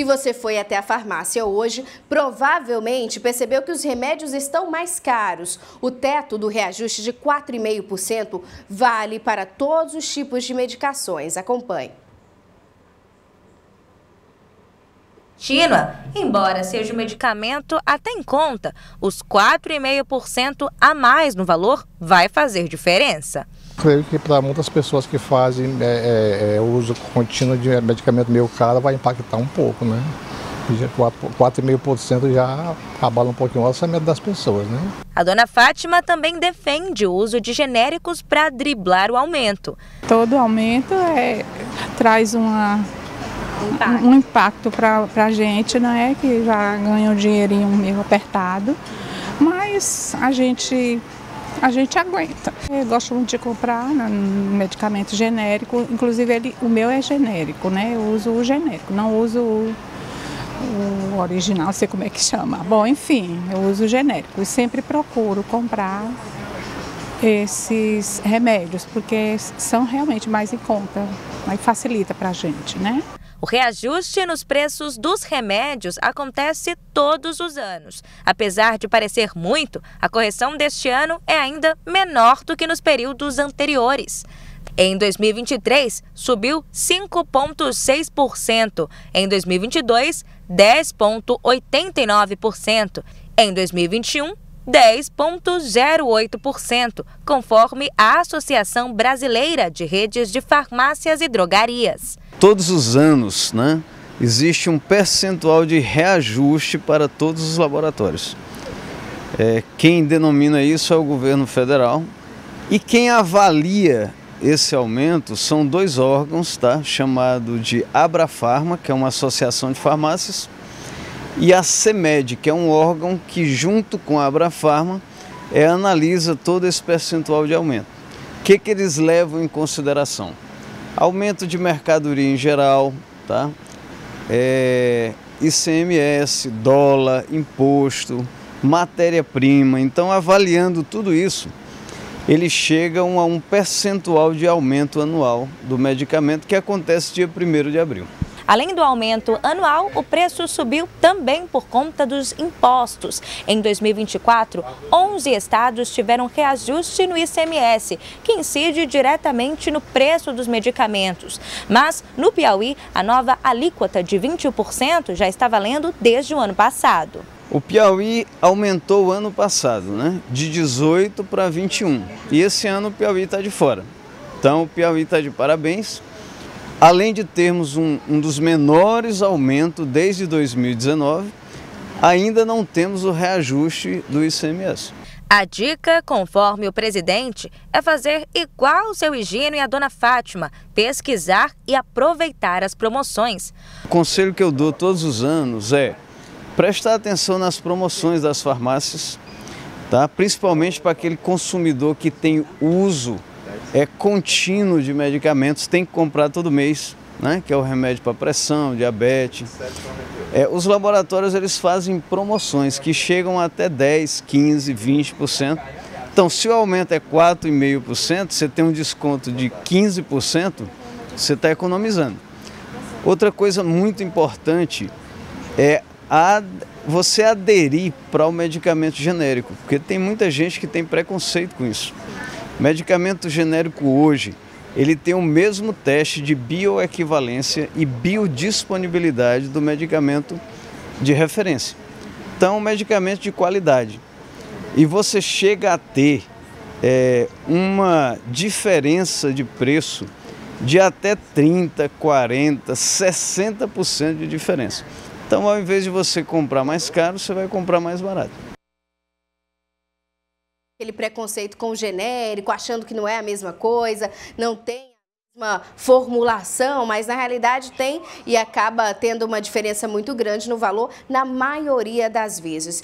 Se você foi até a farmácia hoje, provavelmente percebeu que os remédios estão mais caros. O teto do reajuste de 4,5% vale para todos os tipos de medicações. Acompanhe. contínua, embora seja um medicamento até em conta, os 4,5% a mais no valor vai fazer diferença. Creio que para muitas pessoas que fazem é, é, é uso contínuo de medicamento meio caro vai impactar um pouco, né? 4,5% já abala um pouquinho o orçamento das pessoas, né? A dona Fátima também defende o uso de genéricos para driblar o aumento. Todo aumento é, traz uma impacto. um impacto para a gente, é Que já ganha um dinheirinho meio apertado, mas a gente a gente aguenta. Eu gosto muito de comprar né, medicamento genérico, inclusive ele, o meu é genérico, né? Eu uso o genérico, não uso o, o original, sei como é que chama. Bom, enfim, eu uso o genérico e sempre procuro comprar esses remédios, porque são realmente mais em conta, aí facilita para a gente, né? O reajuste nos preços dos remédios acontece todos os anos. Apesar de parecer muito, a correção deste ano é ainda menor do que nos períodos anteriores. Em 2023, subiu 5,6%. Em 2022, 10,89%. Em 2021, 10,08%, conforme a Associação Brasileira de Redes de Farmácias e Drogarias todos os anos, né, existe um percentual de reajuste para todos os laboratórios. É, quem denomina isso é o governo federal e quem avalia esse aumento são dois órgãos, tá? chamado de Abrafarma, que é uma associação de farmácias, e a CEMED, que é um órgão que junto com a Abrafarma é, analisa todo esse percentual de aumento. O que, que eles levam em consideração? aumento de mercadoria em geral, tá? É, ICMS, dólar, imposto, matéria-prima. Então, avaliando tudo isso, eles chegam a um percentual de aumento anual do medicamento que acontece dia 1 de abril. Além do aumento anual, o preço subiu também por conta dos impostos. Em 2024, 11 estados tiveram reajuste no ICMS, que incide diretamente no preço dos medicamentos. Mas, no Piauí, a nova alíquota de 21% já está valendo desde o ano passado. O Piauí aumentou o ano passado, né? De 18 para 21. E esse ano o Piauí está de fora. Então o Piauí está de parabéns além de termos um, um dos menores aumentos desde 2019, ainda não temos o reajuste do ICMS. A dica, conforme o presidente, é fazer igual o seu Higino e a dona Fátima, pesquisar e aproveitar as promoções. O conselho que eu dou todos os anos é prestar atenção nas promoções das farmácias, tá? principalmente para aquele consumidor que tem uso é contínuo de medicamentos, tem que comprar todo mês, né? que é o remédio para pressão, diabetes. É, os laboratórios eles fazem promoções que chegam até 10, 15, 20%. Então, se o aumento é 4,5%, você tem um desconto de 15%, você está economizando. Outra coisa muito importante é a, você aderir para o medicamento genérico, porque tem muita gente que tem preconceito com isso. Medicamento genérico hoje, ele tem o mesmo teste de bioequivalência e biodisponibilidade do medicamento de referência. Então, um medicamento de qualidade. E você chega a ter é, uma diferença de preço de até 30, 40, 60% de diferença. Então, ao invés de você comprar mais caro, você vai comprar mais barato aquele preconceito com o genérico, achando que não é a mesma coisa, não tem uma formulação, mas na realidade tem e acaba tendo uma diferença muito grande no valor na maioria das vezes.